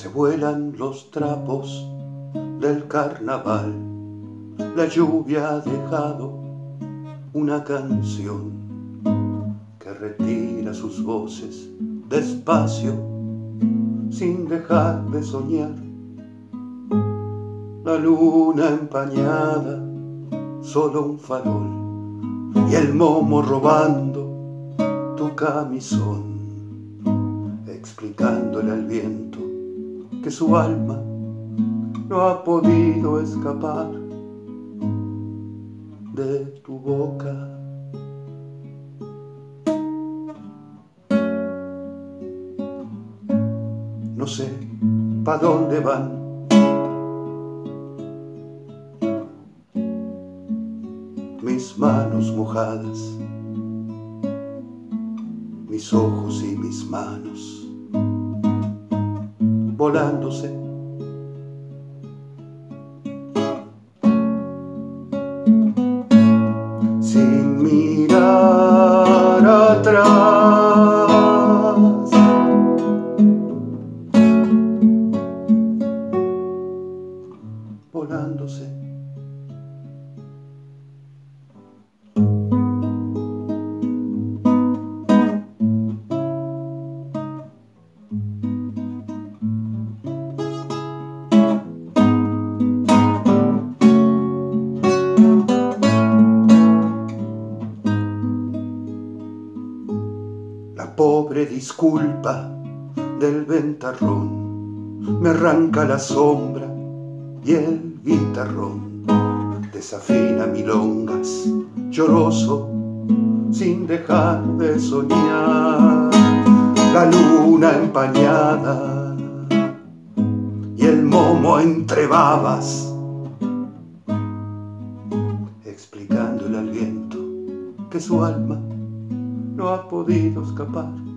Se vuelan los trapos del carnaval, la lluvia ha dejado una canción que retira sus voces despacio sin dejar de soñar. La luna empañada, solo un farol y el momo robando tu camisón, explicándole al viento que su alma no ha podido escapar de tu boca. No sé pa' dónde van mis manos mojadas, mis ojos y mis manos volándose. Sin mirar pobre disculpa del ventarrón. Me arranca la sombra y el guitarrón. Desafina milongas, lloroso, sin dejar de soñar. La luna empañada y el momo entre babas, explicándole al viento que su alma no ha podido escapar